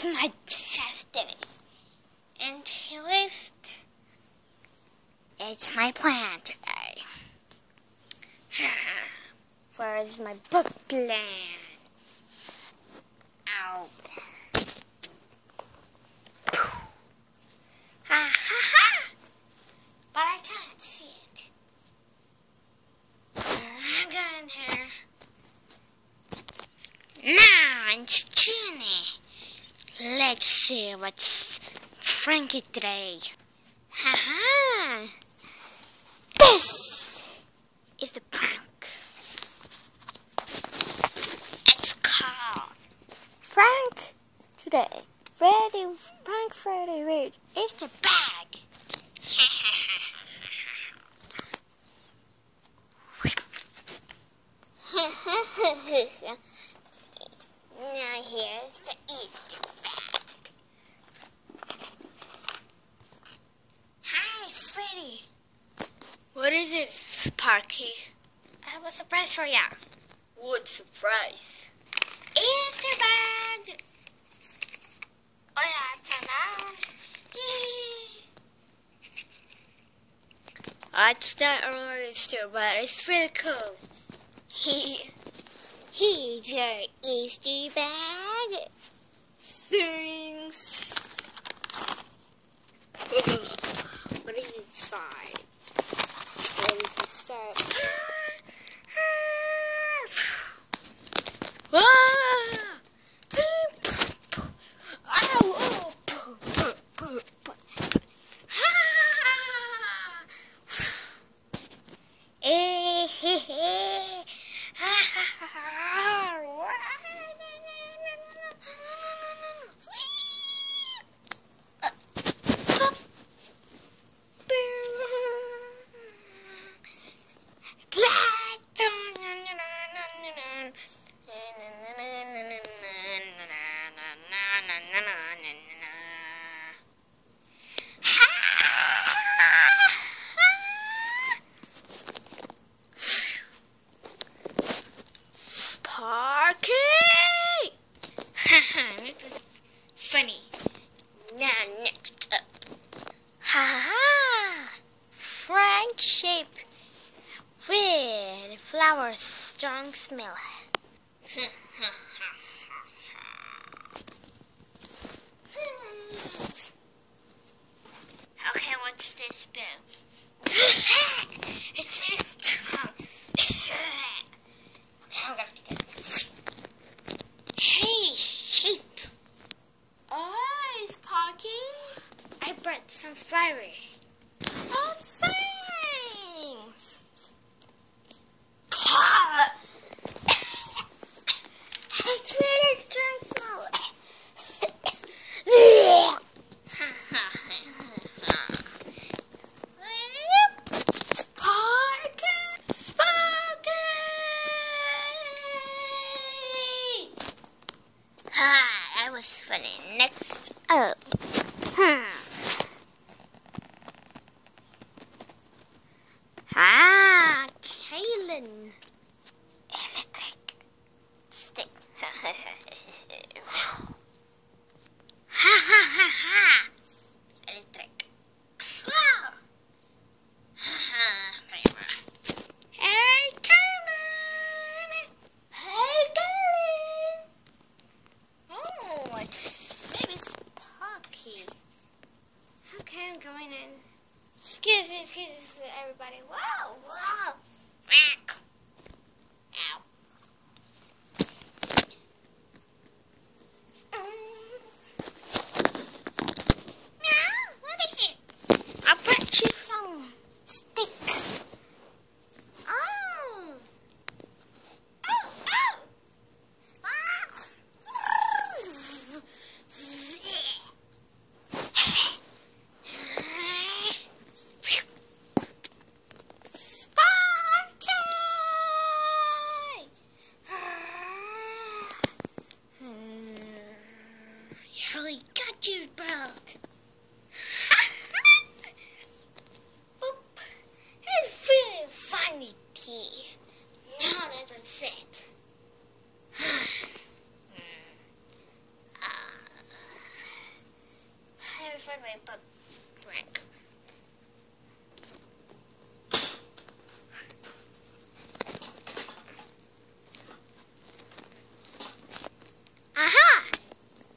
It's my test day. And to list, it's my plan today. Where's my book plan? Ow. Ha ha ha! But I can't see it. What's Frankie today. Haha! This is the prank. It's called Frank today. Freddy, Frank Freddy Reed is the bag. now here's the Easter bag. Hi, Freddy. What is it, Sparky? I have a surprise for ya. What surprise? Easter bag. Oh yeah, ta-da. It's not a Easter, but it's really cool. He, here's your Easter bag. Thanks. what is inside? What is inside? ah! Now, next up. Ha ha! Frank shape with flower strong smell. everybody. Whoa. Got broke. Boop. It's really funny, tea. Now that that's it. way, but drink. Aha!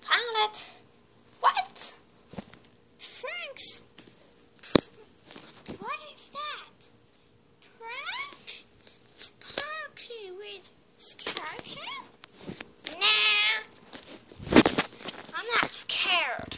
Found it. What? Frank's. What is that? Frank? Sparky with scared him? Nah. I'm not scared.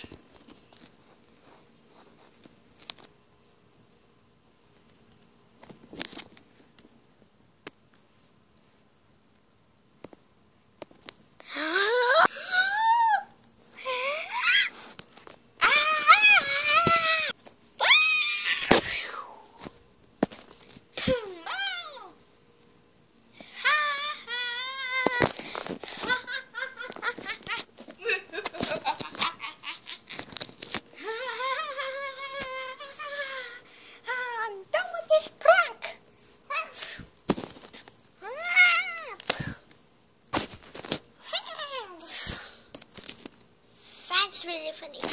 I'm done with this prank. Funny.